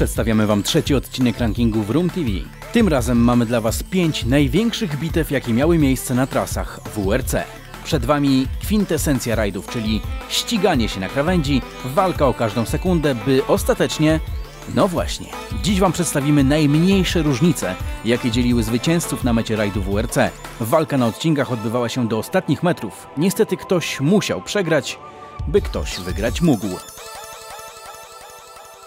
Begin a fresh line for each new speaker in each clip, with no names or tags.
przedstawiamy Wam trzeci odcinek rankingu w Room TV. Tym razem mamy dla Was pięć największych bitew, jakie miały miejsce na trasach WRC. Przed Wami kwintesencja rajdów, czyli ściganie się na krawędzi, walka o każdą sekundę, by ostatecznie no właśnie, dziś Wam przedstawimy najmniejsze różnice, jakie dzieliły zwycięzców na mecie rajdu WRC. Walka na odcinkach odbywała się do ostatnich metrów. Niestety ktoś musiał przegrać, by ktoś wygrać mógł.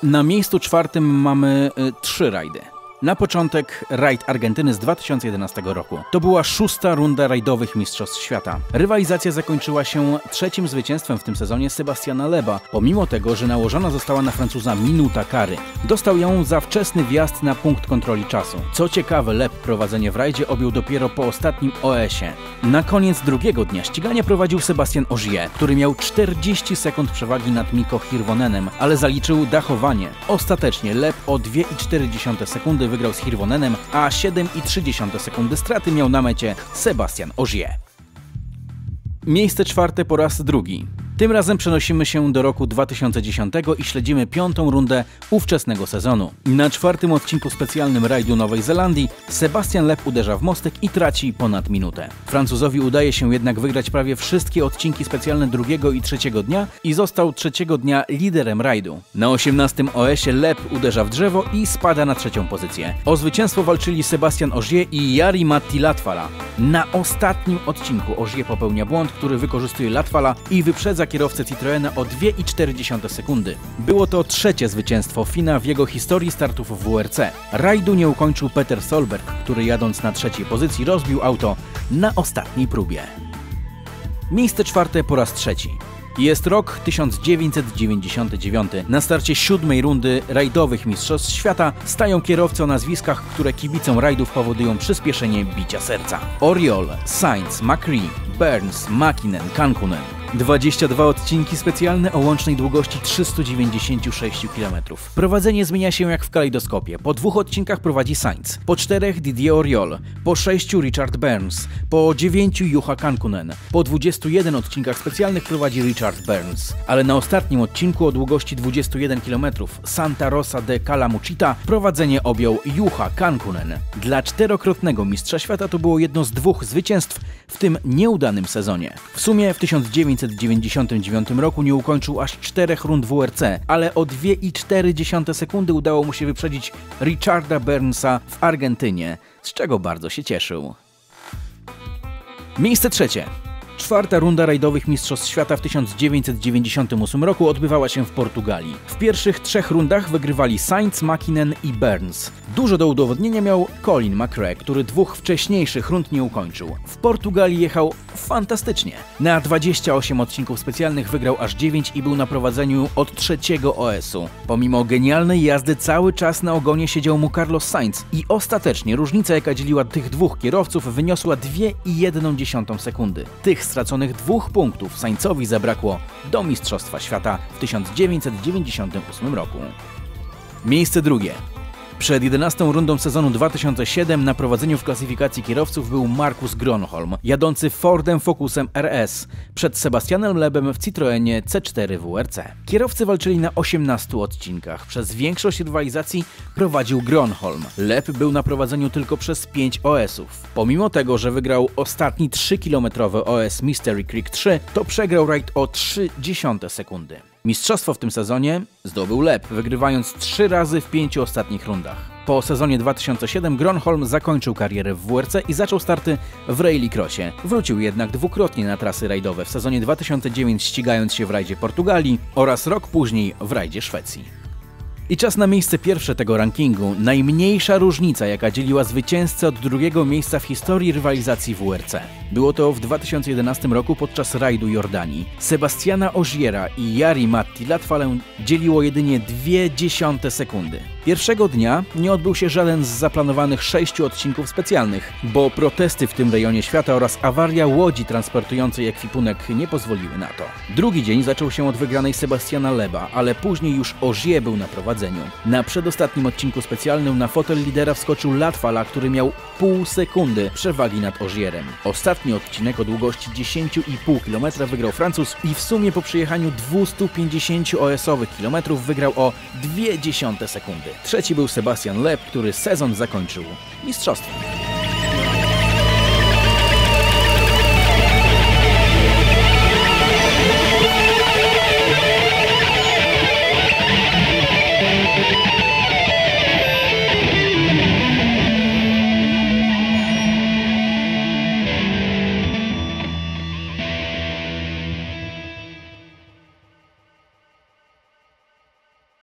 Na miejscu czwartym mamy y, trzy rajdy. Na początek rajd Argentyny z 2011 roku. To była szósta runda rajdowych Mistrzostw Świata. Rywalizacja zakończyła się trzecim zwycięstwem w tym sezonie Sebastiana Leba, pomimo tego, że nałożona została na Francuza minuta kary. Dostał ją za wczesny wjazd na punkt kontroli czasu. Co ciekawe, Leb prowadzenie w rajdzie objął dopiero po ostatnim OS-ie. Na koniec drugiego dnia ścigania prowadził Sebastian Ogier, który miał 40 sekund przewagi nad Miko Hirvonenem, ale zaliczył dachowanie. Ostatecznie Leb o 2,4 sekundy wygrał z Hirvonenem, a 7,3 sekundy straty miał na mecie Sebastian Ogier. Miejsce czwarte po raz drugi. Tym razem przenosimy się do roku 2010 i śledzimy piątą rundę ówczesnego sezonu. Na czwartym odcinku specjalnym rajdu Nowej Zelandii Sebastian Lep uderza w mostek i traci ponad minutę. Francuzowi udaje się jednak wygrać prawie wszystkie odcinki specjalne drugiego i trzeciego dnia i został trzeciego dnia liderem rajdu. Na 18 OS-ie Lep uderza w drzewo i spada na trzecią pozycję. O zwycięstwo walczyli Sebastian Ogier i Jari Matti Latvala. Na ostatnim odcinku Ogier popełnia błąd, który wykorzystuje Latvala i wyprzedza kierowcę Citroena o 2,4 sekundy. Było to trzecie zwycięstwo Fina w jego historii startów w WRC. Rajdu nie ukończył Peter Solberg, który jadąc na trzeciej pozycji rozbił auto na ostatniej próbie. Miejsce czwarte po raz trzeci. Jest rok 1999. Na starcie siódmej rundy rajdowych Mistrzostw Świata stają kierowcy o nazwiskach, które kibicom rajdów powodują przyspieszenie bicia serca. Oriol, Sainz, McCree, Burns, Makinen, Kankunen. 22 odcinki specjalne o łącznej długości 396 km. Prowadzenie zmienia się jak w kalejdoskopie. Po dwóch odcinkach prowadzi Sainz, po czterech Didier Oriol, po sześciu Richard Burns, po dziewięciu Juha Kankunen, po 21 odcinkach specjalnych prowadzi Richard Burns. Ale na ostatnim odcinku o długości 21 km Santa Rosa de Calamuchita prowadzenie objął Juha Kankunen. Dla czterokrotnego mistrza świata to było jedno z dwóch zwycięstw w tym nieudanym sezonie. W sumie w 1999 roku nie ukończył aż czterech rund WRC, ale o 2,4 sekundy udało mu się wyprzedzić Richarda Burnsa w Argentynie, z czego bardzo się cieszył. Miejsce trzecie. Czwarta runda rajdowych Mistrzostw Świata w 1998 roku odbywała się w Portugalii. W pierwszych trzech rundach wygrywali Sainz, Makinen i Burns. Dużo do udowodnienia miał Colin McRae, który dwóch wcześniejszych rund nie ukończył. W Portugalii jechał fantastycznie. Na 28 odcinków specjalnych wygrał aż 9 i był na prowadzeniu od trzeciego OS-u. Pomimo genialnej jazdy cały czas na ogonie siedział mu Carlos Sainz i ostatecznie różnica jaka dzieliła tych dwóch kierowców wyniosła 2,1 sekundy. Tych straconych dwóch punktów Sainzowi zabrakło do Mistrzostwa Świata w 1998 roku. Miejsce drugie. Przed 11 rundą sezonu 2007 na prowadzeniu w klasyfikacji kierowców był Markus Gronholm, jadący Fordem Focusem RS, przed Sebastianem Lebem w Citroenie C4 WRC. Kierowcy walczyli na 18 odcinkach. Przez większość rywalizacji prowadził Gronholm. Leb był na prowadzeniu tylko przez 5 OS-ów. Pomimo tego, że wygrał ostatni 3-kilometrowy OS Mystery Creek 3, to przegrał rajd o 0,3 sekundy. Mistrzostwo w tym sezonie zdobył Lep, wygrywając trzy razy w pięciu ostatnich rundach. Po sezonie 2007 Gronholm zakończył karierę w WRC i zaczął starty w Rallycrossie. Wrócił jednak dwukrotnie na trasy rajdowe w sezonie 2009 ścigając się w rajdzie Portugalii oraz rok później w rajdzie Szwecji. I czas na miejsce pierwsze tego rankingu. Najmniejsza różnica, jaka dzieliła zwycięzcę od drugiego miejsca w historii rywalizacji WRC. Było to w 2011 roku podczas rajdu Jordanii. Sebastiana Ogiera i Jari Matti Latwalę dzieliło jedynie dwie dziesiąte sekundy. Pierwszego dnia nie odbył się żaden z zaplanowanych sześciu odcinków specjalnych, bo protesty w tym rejonie świata oraz awaria łodzi transportującej ekwipunek nie pozwoliły na to. Drugi dzień zaczął się od wygranej Sebastiana Leba, ale później już Ogier był na prowadzeniu. Na przedostatnim odcinku specjalnym na fotel lidera wskoczył Latwala, który miał pół sekundy przewagi nad Ogierem. Ostatni odcinek o długości 10,5 km wygrał Francuz i w sumie po przejechaniu 250 OS-owych kilometrów wygrał o 0,2 sekundy. Trzeci był Sebastian Leb, który sezon zakończył mistrzostwem.